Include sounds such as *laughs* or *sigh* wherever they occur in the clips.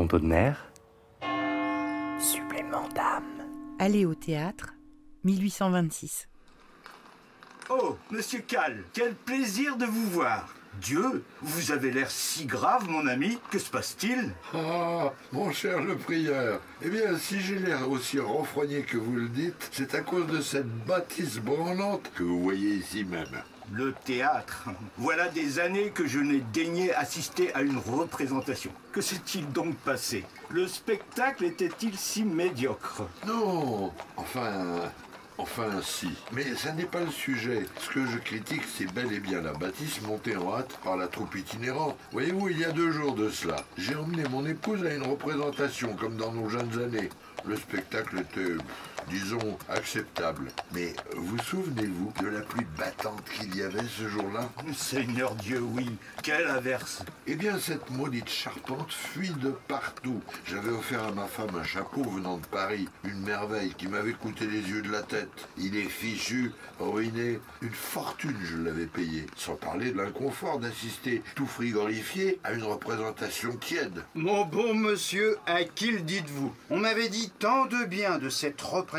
Ponto de mer. Supplément d'âme. Aller au théâtre, 1826. Oh, monsieur Cal, quel plaisir de vous voir. Dieu, vous avez l'air si grave, mon ami. Que se passe-t-il? Ah, mon cher le prieur. Eh bien, si j'ai l'air aussi renfrogné que vous le dites, c'est à cause de cette bâtisse branlante que vous voyez ici même. Le théâtre. Voilà des années que je n'ai daigné assister à une représentation. Que s'est-il donc passé? Le spectacle était-il si médiocre? Non, enfin, Enfin, si. Mais ça n'est pas le sujet. Ce que je critique, c'est bel et bien la bâtisse montée en hâte par la troupe itinérante. Voyez-vous, il y a deux jours de cela, j'ai emmené mon épouse à une représentation, comme dans nos jeunes années. Le spectacle était, disons, acceptable. Mais vous souvenez-vous de la pluie battante qu'il y avait ce jour-là? Seigneur Dieu, oui. Quelle averse Eh bien, cette maudite charpente fuit de partout. J'avais offert à ma femme un chapeau venant de Paris, une merveille qui m'avait coûté les yeux de la tête. Il est fichu, ruiné, une fortune je l'avais payé. Sans parler de l'inconfort d'assister tout frigorifié à une représentation tiède. Mon bon monsieur, à qui le dites-vous? On m'avait dit tant de bien de cette représentation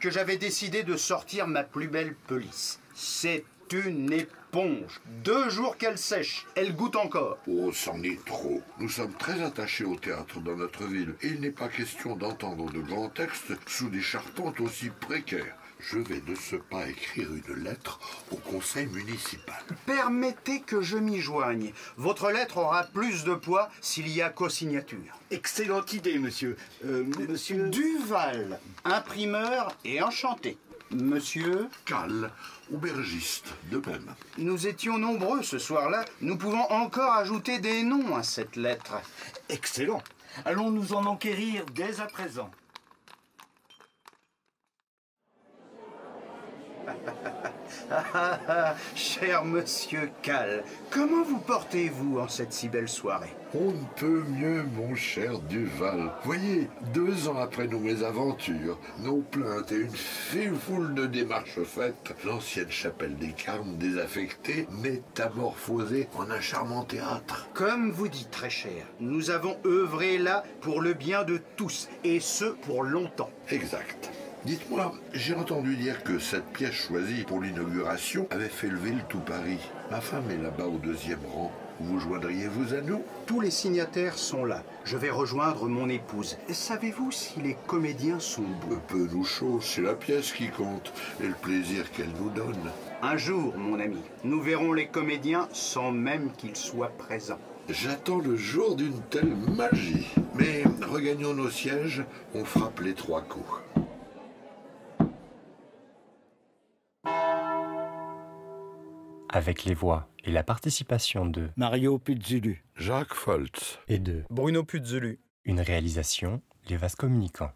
que j'avais décidé de sortir ma plus belle pelisse. C'est une éponge. Deux jours qu'elle sèche, elle goûte encore. Oh, c'en est trop. Nous sommes très attachés au théâtre dans notre ville et il n'est pas question d'entendre de grands textes sous des charpentes aussi précaires. Je vais de ce pas écrire une lettre au conseil municipal. Permettez que je m'y joigne. Votre lettre aura plus de poids s'il y a co-signature. Excellente idée, monsieur. Euh, monsieur... Duval, imprimeur et enchanté. Monsieur Cal, aubergiste, de même. Nous étions nombreux ce soir-là. Nous pouvons encore ajouter des noms à cette lettre. Excellent. Allons nous en enquérir dès à présent. *laughs* Cher monsieur Cal, comment vous portez-vous en cette si belle soirée? On ne peut mieux, mon cher Duval. Voyez, deux ans après nos mésaventures, nos plaintes et une foule de démarches faites, l'ancienne chapelle des Carmes désaffectée, métamorphosée en un charmant théâtre. Comme vous dites, très cher, nous avons œuvré là pour le bien de tous, et ce pour longtemps. Exact. Dites-moi, j'ai entendu dire que cette pièce choisie pour l'inauguration avait fait lever le tout Paris. Ma femme est là-bas au deuxième rang. Vous joindriez-vous à nous? Tous les signataires sont là. Je vais rejoindre mon épouse. Savez-vous si les comédiens sont beaux Peu nous chaud, c'est la pièce qui compte et le plaisir qu'elle nous donne. Un jour, mon ami, nous verrons les comédiens sans même qu'ils soient présents. J'attends le jour d'une telle magie. Mais regagnons nos sièges, on frappe les trois coups. Avec les voix et la participation de Mario Puzzulu, Jacques Foltz et de Bruno Puzzulu. Une réalisation, les vases communicants.